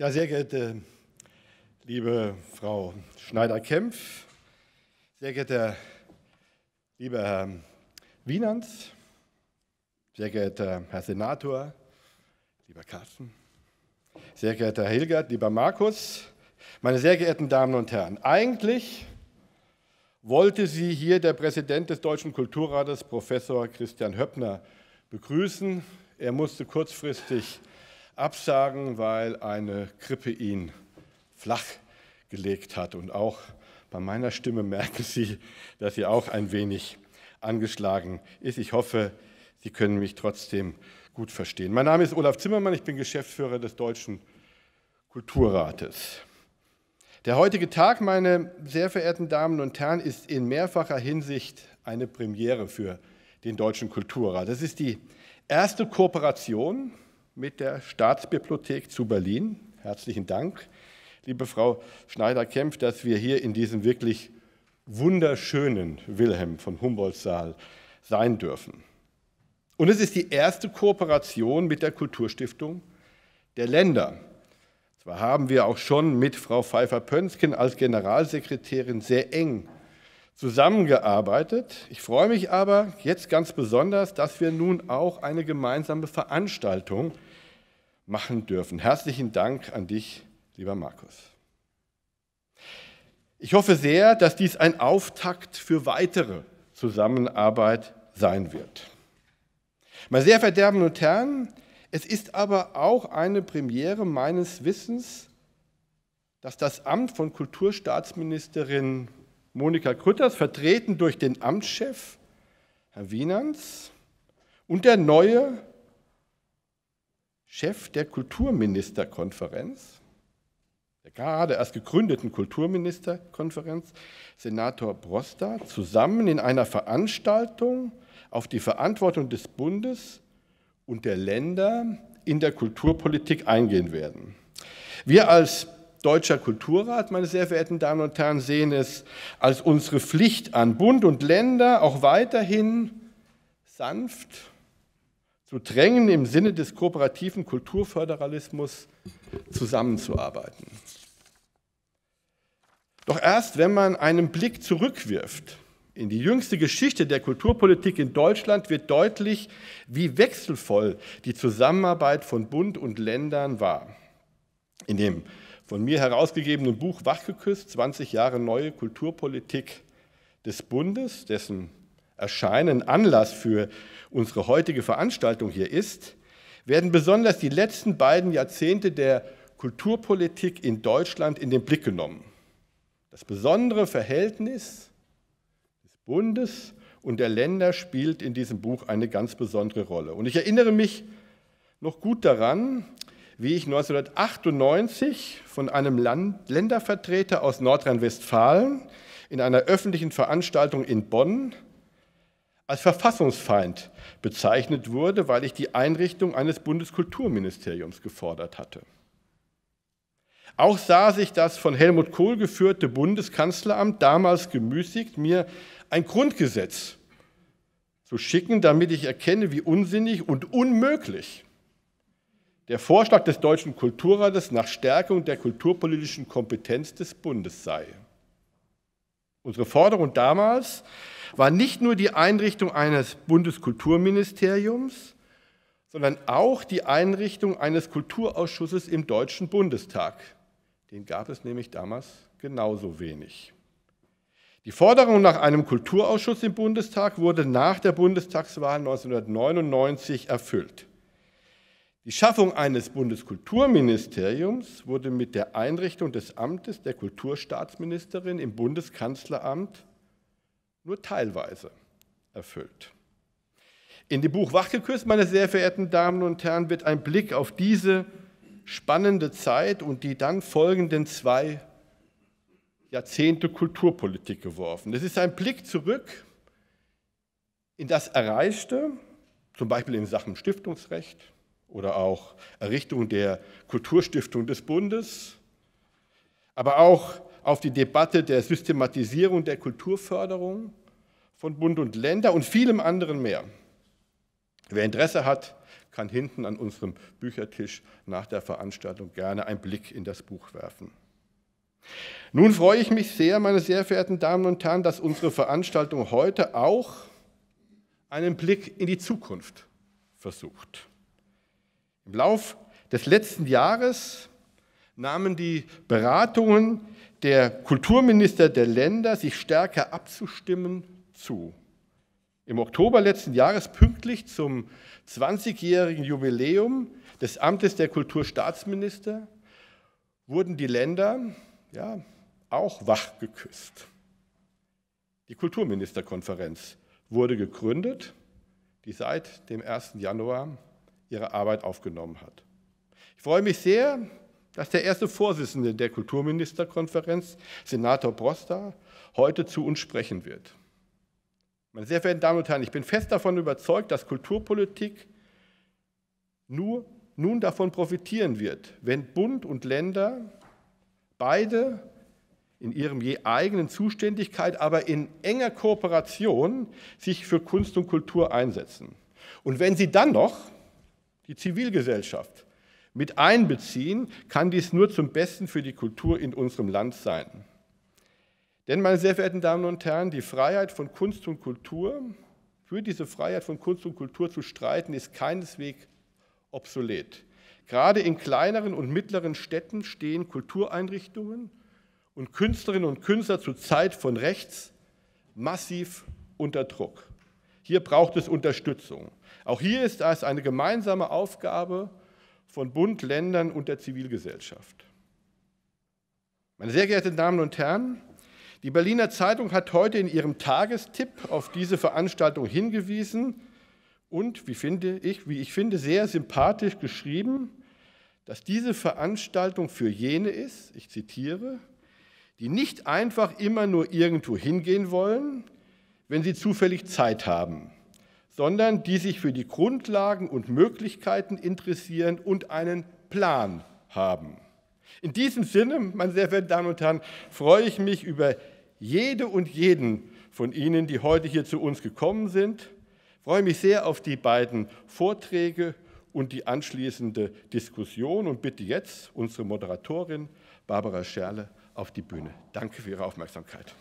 Ja, sehr geehrte liebe Frau Schneider-Kempf, sehr geehrter lieber Herr Wienans, sehr geehrter Herr Senator, lieber Carsten, sehr geehrter Herr Hilgert, lieber Markus, meine sehr geehrten Damen und Herren, eigentlich wollte Sie hier der Präsident des Deutschen Kulturrates, Professor Christian Höppner, begrüßen. Er musste kurzfristig absagen, weil eine Grippe ihn flach gelegt hat. Und auch bei meiner Stimme merken Sie, dass sie auch ein wenig angeschlagen ist. Ich hoffe, Sie können mich trotzdem gut verstehen. Mein Name ist Olaf Zimmermann, ich bin Geschäftsführer des Deutschen Kulturrates. Der heutige Tag, meine sehr verehrten Damen und Herren, ist in mehrfacher Hinsicht eine Premiere für den Deutschen Kulturrat. Das ist die erste Kooperation mit der Staatsbibliothek zu Berlin. Herzlichen Dank, liebe Frau Schneider-Kempf, dass wir hier in diesem wirklich wunderschönen Wilhelm von Humboldt-Saal sein dürfen. Und es ist die erste Kooperation mit der Kulturstiftung der Länder. Zwar haben wir auch schon mit Frau Pfeiffer-Pönsken als Generalsekretärin sehr eng zusammengearbeitet. Ich freue mich aber jetzt ganz besonders, dass wir nun auch eine gemeinsame Veranstaltung machen dürfen. Herzlichen Dank an dich, lieber Markus. Ich hoffe sehr, dass dies ein Auftakt für weitere Zusammenarbeit sein wird. Meine sehr verehrten Damen und Herren, es ist aber auch eine Premiere meines Wissens, dass das Amt von Kulturstaatsministerin Monika Krütters, vertreten durch den Amtschef, Herr Wienans, und der neue Chef der Kulturministerkonferenz, der gerade erst gegründeten Kulturministerkonferenz, Senator Broster, zusammen in einer Veranstaltung auf die Verantwortung des Bundes und der Länder in der Kulturpolitik eingehen werden. Wir als Deutscher Kulturrat, meine sehr verehrten Damen und Herren, sehen es als unsere Pflicht an, Bund und Länder auch weiterhin sanft zu drängen, im Sinne des kooperativen Kulturföderalismus zusammenzuarbeiten. Doch erst wenn man einen Blick zurückwirft in die jüngste Geschichte der Kulturpolitik in Deutschland, wird deutlich, wie wechselvoll die Zusammenarbeit von Bund und Ländern war. In dem von mir herausgegebenen Buch Wachgeküsst, 20 Jahre neue Kulturpolitik des Bundes, dessen Erscheinen Anlass für unsere heutige Veranstaltung hier ist, werden besonders die letzten beiden Jahrzehnte der Kulturpolitik in Deutschland in den Blick genommen. Das besondere Verhältnis des Bundes und der Länder spielt in diesem Buch eine ganz besondere Rolle. Und ich erinnere mich noch gut daran, wie ich 1998 von einem Land Ländervertreter aus Nordrhein-Westfalen in einer öffentlichen Veranstaltung in Bonn als Verfassungsfeind bezeichnet wurde, weil ich die Einrichtung eines Bundeskulturministeriums gefordert hatte. Auch sah sich das von Helmut Kohl geführte Bundeskanzleramt damals gemüßigt, mir ein Grundgesetz zu schicken, damit ich erkenne, wie unsinnig und unmöglich der Vorschlag des Deutschen Kulturrates nach Stärkung der kulturpolitischen Kompetenz des Bundes sei. Unsere Forderung damals war nicht nur die Einrichtung eines Bundeskulturministeriums, sondern auch die Einrichtung eines Kulturausschusses im Deutschen Bundestag. Den gab es nämlich damals genauso wenig. Die Forderung nach einem Kulturausschuss im Bundestag wurde nach der Bundestagswahl 1999 erfüllt. Die Schaffung eines Bundeskulturministeriums wurde mit der Einrichtung des Amtes der Kulturstaatsministerin im Bundeskanzleramt nur teilweise erfüllt. In dem Buch Wachgeküsst, meine sehr verehrten Damen und Herren, wird ein Blick auf diese spannende Zeit und die dann folgenden zwei Jahrzehnte Kulturpolitik geworfen. Es ist ein Blick zurück in das Erreichte, zum Beispiel in Sachen Stiftungsrecht oder auch Errichtung der Kulturstiftung des Bundes, aber auch auf die Debatte der Systematisierung der Kulturförderung von Bund und Länder und vielem anderen mehr. Wer Interesse hat, kann hinten an unserem Büchertisch nach der Veranstaltung gerne einen Blick in das Buch werfen. Nun freue ich mich sehr, meine sehr verehrten Damen und Herren, dass unsere Veranstaltung heute auch einen Blick in die Zukunft versucht. Im Lauf des letzten Jahres nahmen die Beratungen der Kulturminister der Länder, sich stärker abzustimmen, zu. Im Oktober letzten Jahres, pünktlich zum 20-jährigen Jubiläum des Amtes der Kulturstaatsminister, wurden die Länder ja, auch wach geküsst. Die Kulturministerkonferenz wurde gegründet, die seit dem 1. Januar ihre Arbeit aufgenommen hat. Ich freue mich sehr, dass der erste Vorsitzende der Kulturministerkonferenz, Senator Brosta, heute zu uns sprechen wird. Meine sehr verehrten Damen und Herren, ich bin fest davon überzeugt, dass Kulturpolitik nur nun davon profitieren wird, wenn Bund und Länder beide in ihrem je eigenen Zuständigkeit, aber in enger Kooperation sich für Kunst und Kultur einsetzen. Und wenn sie dann noch die Zivilgesellschaft mit einbeziehen, kann dies nur zum Besten für die Kultur in unserem Land sein. Denn, meine sehr verehrten Damen und Herren, die Freiheit von Kunst und Kultur, für diese Freiheit von Kunst und Kultur zu streiten, ist keineswegs obsolet. Gerade in kleineren und mittleren Städten stehen Kultureinrichtungen und Künstlerinnen und Künstler zur Zeit von rechts massiv unter Druck. Hier braucht es Unterstützung. Auch hier ist es eine gemeinsame Aufgabe von Bund, Ländern und der Zivilgesellschaft. Meine sehr geehrten Damen und Herren, die Berliner Zeitung hat heute in ihrem Tagestipp auf diese Veranstaltung hingewiesen und, wie, finde ich, wie ich finde, sehr sympathisch geschrieben, dass diese Veranstaltung für jene ist, ich zitiere, die nicht einfach immer nur irgendwo hingehen wollen, wenn sie zufällig Zeit haben, sondern die sich für die Grundlagen und Möglichkeiten interessieren und einen Plan haben. In diesem Sinne, meine sehr verehrten Damen und Herren, freue ich mich über jede und jeden von Ihnen, die heute hier zu uns gekommen sind. Ich freue mich sehr auf die beiden Vorträge und die anschließende Diskussion und bitte jetzt unsere Moderatorin Barbara Scherle auf die Bühne. Danke für Ihre Aufmerksamkeit.